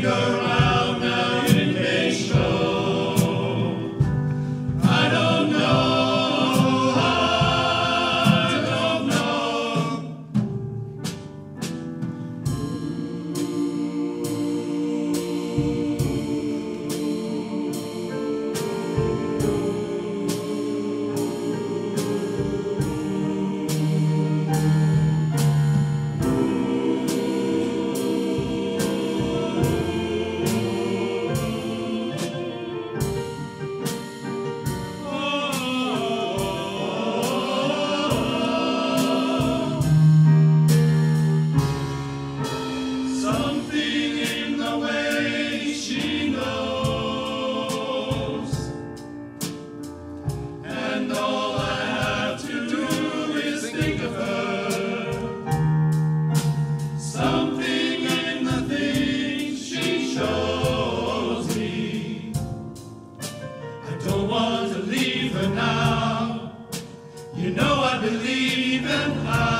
bigger believe in the things she chose me. I don't want to leave her now You know I believe in her.